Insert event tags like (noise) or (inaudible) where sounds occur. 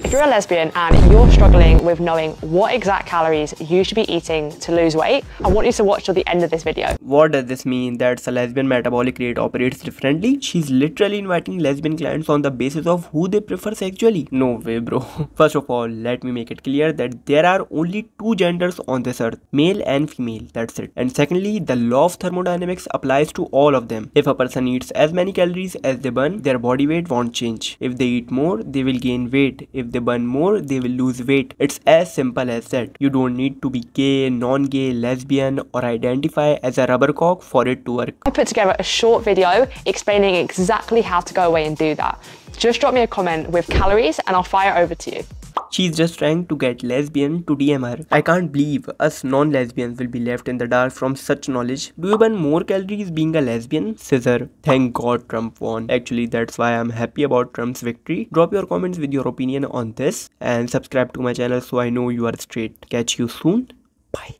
If you're a lesbian and you're struggling with knowing what exact calories you should be eating to lose weight, I want you to watch till the end of this video. What does this mean that a lesbian metabolic rate operates differently? She's literally inviting lesbian clients on the basis of who they prefer sexually. No way bro. (laughs) First of all, let me make it clear that there are only two genders on this earth, male and female, that's it. And secondly, the law of thermodynamics applies to all of them. If a person eats as many calories as they burn, their body weight won't change. If they eat more, they will gain weight. If if they burn more, they will lose weight. It's as simple as that. You don't need to be gay, non-gay, lesbian or identify as a rubber cock for it to work. I put together a short video explaining exactly how to go away and do that. Just drop me a comment with calories and I'll fire over to you. She's just trying to get lesbian to DM her. I can't believe us non-lesbians will be left in the dark from such knowledge. Do you burn more calories being a lesbian? Scissor. Thank God Trump won. Actually, that's why I'm happy about Trump's victory. Drop your comments with your opinion on this and subscribe to my channel so I know you are straight. Catch you soon. Bye.